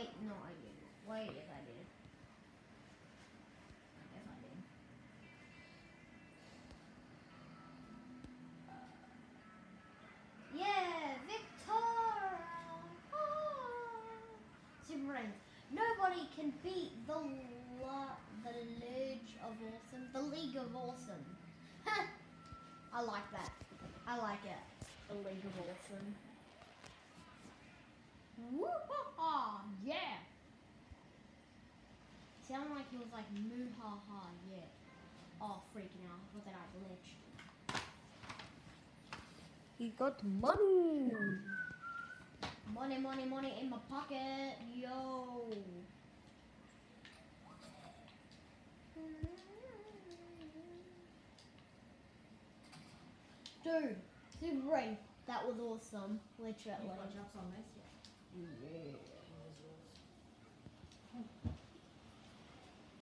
wait, no, I didn't. Wait, if I did. I guess I did. Yeah, Victor! Oh. Super Brains. Nobody can beat the the League of Awesome. The League of Awesome. I like that. I like it. The League of Awesome. Woo-ha-ha, yeah! Sounded like he was like moo ha ha, yeah. Oh, freaking out. Look at that glitch. He got money. Money, money, money in my pocket, yo. Dude, Super Brain, that was awesome, literally. You've got jumps on this yet. Yeah.